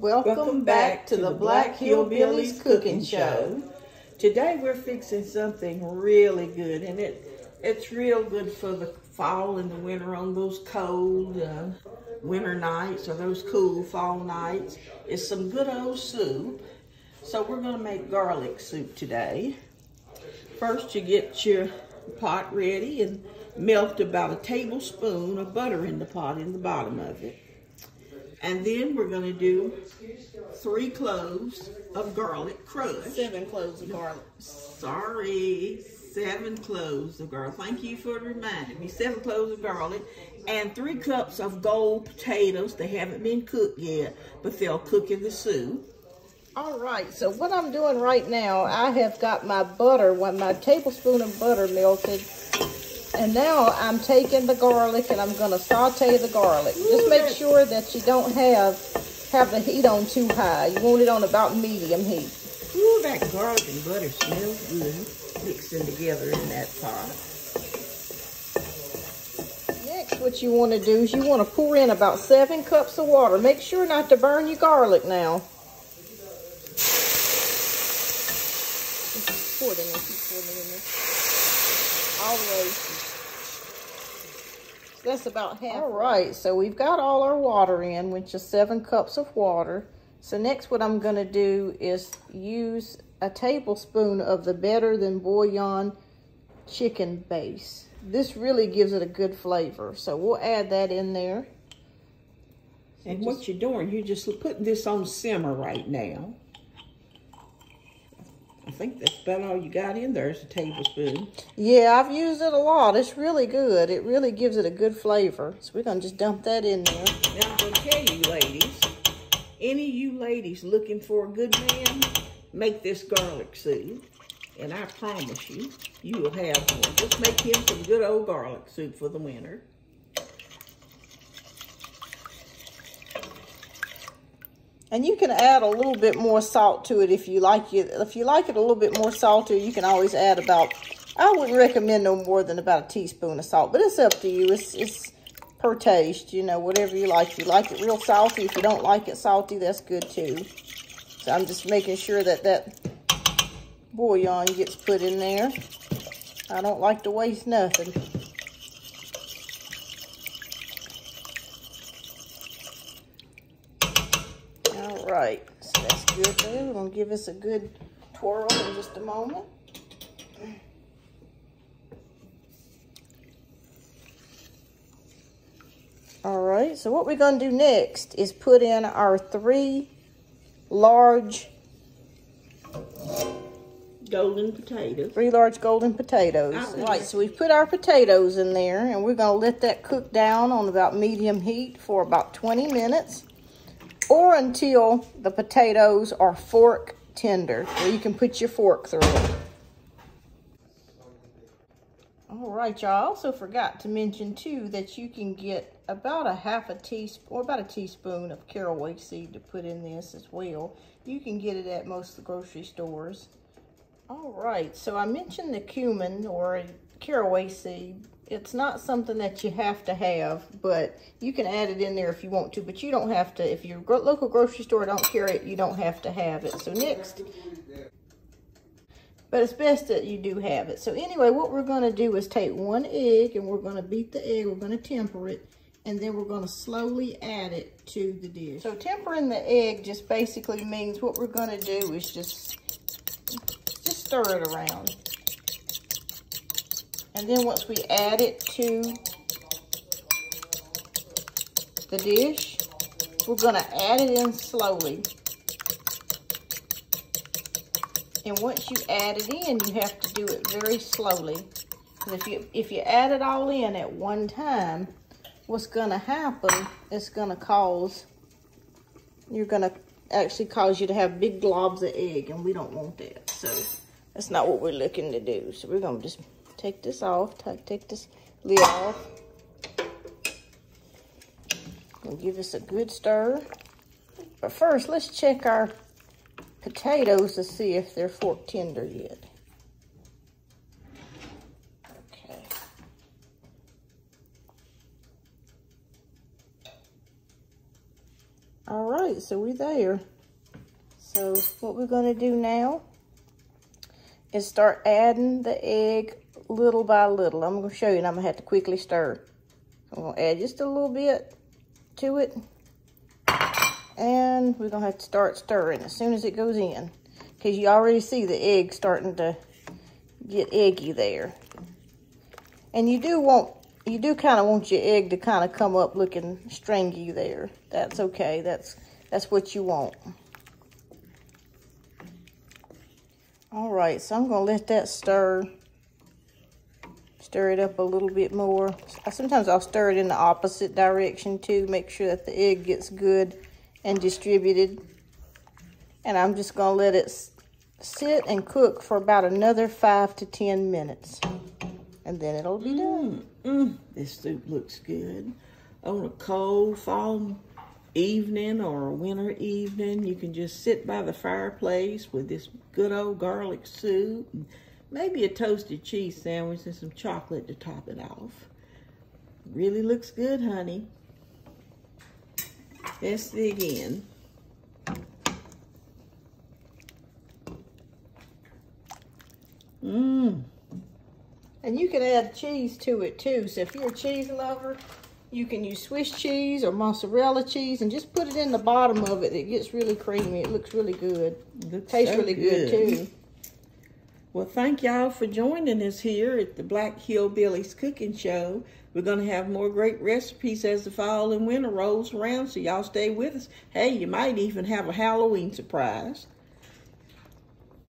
Welcome, Welcome back, back, to the Black Hillbillies Cooking Show. Today we're fixing something really good, and it it's real good for the fall and the winter on those cold uh, winter nights or those cool fall nights. It's some good old soup. So we're going to make garlic soup today. First you get your pot ready and melt about a tablespoon of butter in the pot in the bottom of it. And then we're going to do three cloves of garlic crushed. Seven cloves of garlic. Sorry, seven cloves of garlic. Thank you for reminding me. Seven cloves of garlic and three cups of gold potatoes. They haven't been cooked yet, but they'll cook in the soup. All right, so what I'm doing right now, I have got my butter, one my tablespoon of butter melted and now I'm taking the garlic and I'm going to saute the garlic. Just make sure that you don't have have the heat on too high. You want it on about medium heat. Ooh, that garlic and butter smells good mixing together in that pot. Next, what you want to do is you want to pour in about seven cups of water. Make sure not to burn your garlic now. Just pour it in there. Keep pouring it in there. All the way that's about half. All right, so we've got all our water in, which is seven cups of water. So next what I'm gonna do is use a tablespoon of the Better Than Bouillon chicken base. This really gives it a good flavor. So we'll add that in there. And what you're doing, you're just putting this on simmer right now. I think that's about all you got in there is a tablespoon. Yeah, I've used it a lot. It's really good. It really gives it a good flavor. So we're going to just dump that in there. Now, I'm going to tell you, ladies, any of you ladies looking for a good man, make this garlic soup. And I promise you, you will have one. Just make him some good old garlic soup for the winter. And you can add a little bit more salt to it if you like it. If you like it a little bit more salty, you can always add about, I wouldn't recommend no more than about a teaspoon of salt, but it's up to you. It's, it's per taste, you know, whatever you like. If you like it real salty, if you don't like it salty, that's good too. So I'm just making sure that that bouillon gets put in there. I don't like to waste nothing. Right, so that's good there. We're gonna give this a good twirl in just a moment. All right, so what we're gonna do next is put in our three large golden potatoes. Three large golden potatoes. All right, so we've put our potatoes in there and we're gonna let that cook down on about medium heat for about 20 minutes or until the potatoes are fork tender, where you can put your fork through it. All right, y'all. I also forgot to mention, too, that you can get about a half a teaspoon, or about a teaspoon of caraway seed to put in this as well. You can get it at most of the grocery stores. All right, so I mentioned the cumin, or caraway seed it's not something that you have to have, but you can add it in there if you want to, but you don't have to. If your local grocery store don't carry it, you don't have to have it. So next, but it's best that you do have it. So anyway, what we're going to do is take one egg and we're going to beat the egg. We're going to temper it and then we're going to slowly add it to the dish. So tempering the egg just basically means what we're going to do is just, just stir it around. And then once we add it to the dish, we're gonna add it in slowly. And once you add it in, you have to do it very slowly. Because if you, if you add it all in at one time, what's gonna happen is gonna cause, you're gonna actually cause you to have big globs of egg, and we don't want that. So that's not what we're looking to do. So we're gonna just take this off, take this lid off. And give this a good stir. But first, let's check our potatoes to see if they're fork tender yet. Okay. All right. right, so we're there. So what we're gonna do now is start adding the egg little by little. I'm gonna show you and I'm gonna have to quickly stir. I'm gonna add just a little bit to it. And we're gonna have to start stirring as soon as it goes in. Cause you already see the egg starting to get eggy there. And you do want, you do kind of want your egg to kind of come up looking stringy there. That's okay, that's, that's what you want. All right, so I'm gonna let that stir. Stir it up a little bit more. Sometimes I'll stir it in the opposite direction too, make sure that the egg gets good and distributed. And I'm just gonna let it sit and cook for about another five to 10 minutes. And then it'll be done. Mm, this soup looks good. On a cold fall evening or a winter evening, you can just sit by the fireplace with this good old garlic soup. Maybe a toasted cheese sandwich and some chocolate to top it off. Really looks good, honey. Let's dig in. Mmm. And you can add cheese to it too. So if you're a cheese lover, you can use Swiss cheese or mozzarella cheese and just put it in the bottom of it. It gets really creamy. It looks really good. It Tastes so really good. good too. Well, thank y'all for joining us here at the Black Hillbillies Cooking Show. We're going to have more great recipes as the fall and winter rolls around, so y'all stay with us. Hey, you might even have a Halloween surprise.